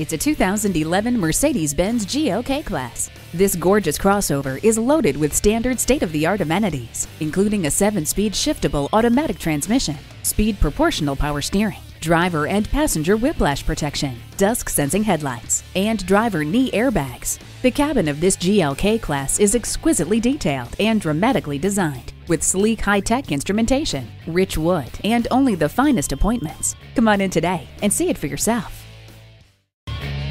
It's a 2011 Mercedes-Benz GLK Class. This gorgeous crossover is loaded with standard state-of-the-art amenities, including a 7-speed shiftable automatic transmission, speed proportional power steering, driver and passenger whiplash protection, dusk sensing headlights, and driver knee airbags. The cabin of this GLK class is exquisitely detailed and dramatically designed, with sleek high-tech instrumentation, rich wood, and only the finest appointments. Come on in today and see it for yourself.